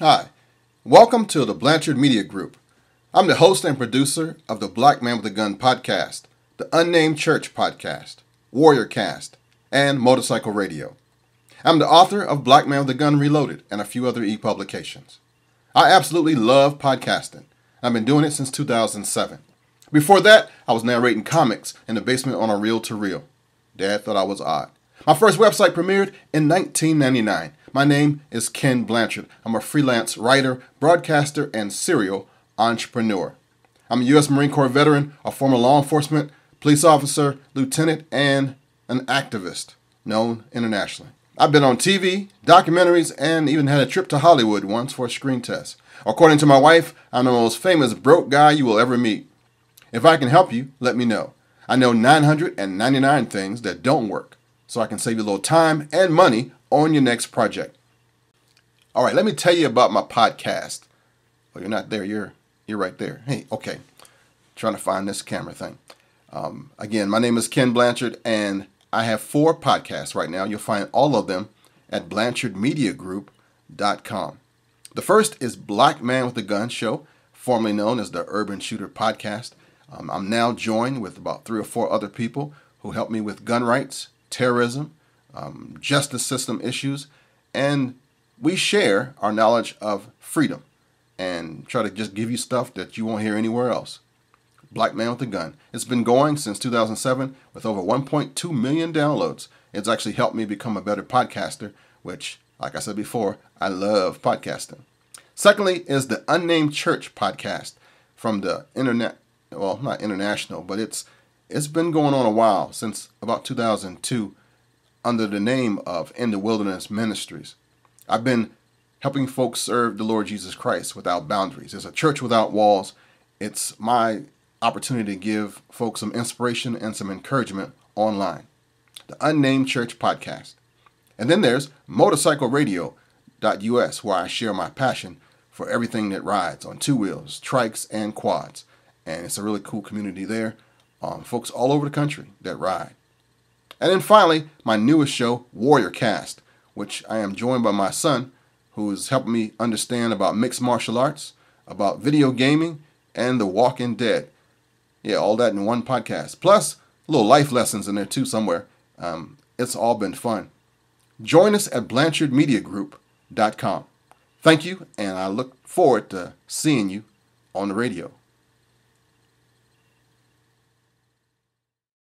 Hi, welcome to the Blanchard Media Group. I'm the host and producer of the Black Man with a Gun podcast, the Unnamed Church podcast, Warrior Cast, and Motorcycle Radio. I'm the author of Black Man with a Gun Reloaded and a few other e publications. I absolutely love podcasting. I've been doing it since 2007. Before that, I was narrating comics in the basement on a reel to reel. Dad thought I was odd. My first website premiered in 1999 my name is Kenn Blanchard. I'm a freelance writer, broadcaster, and serial entrepreneur. I'm a U.S. Marine Corps veteran, a former law enforcement, police officer, lieutenant, and an activist known internationally. I've been on TV, documentaries, and even had a trip to Hollywood once for a screen test. According to my wife, I'm the most famous broke guy you will ever meet. If I can help you, let me know. I know 999 things that don't work, so I can save you a little time and money on your next project. All right, let me tell you about my podcast. Oh, you're not there. You're you're right there. Hey, okay. Trying to find this camera thing. Um, again, my name is Kenn Blanchard, and I have four podcasts right now. You'll find all of them at BlanchardMediaGroup.com. The first is Black Man with a Gun Show, formerly known as the Urban Shooter Podcast. Um, I'm now joined with about three or four other people who help me with gun rights, terrorism, um, justice system issues, and we share our knowledge of freedom and try to just give you stuff that you won't hear anywhere else. Black Man with a Gun. It's been going since 2007 with over 1.2 million downloads. It's actually helped me become a better podcaster, which, like I said before, I love podcasting. Secondly, is the Unnamed Church podcast from the internet. Well, not international, but it's it's been going on a while since about 2002 under the name of In the Wilderness Ministries. I've been helping folks serve the Lord Jesus Christ without boundaries. It's a church without walls. It's my opportunity to give folks some inspiration and some encouragement online. The Unnamed Church Podcast. And then there's motorcycleradio.us, where I share my passion for everything that rides on two wheels, trikes, and quads. And it's a really cool community there. Um, folks all over the country that ride. And then finally, my newest show, Warrior Cast, which I am joined by my son, who is helping me understand about mixed martial arts, about video gaming, and The Walking Dead. Yeah, all that in one podcast. Plus, little life lessons in there too somewhere. Um, it's all been fun. Join us at BlanchardMediaGroup.com. Thank you, and I look forward to seeing you on the radio.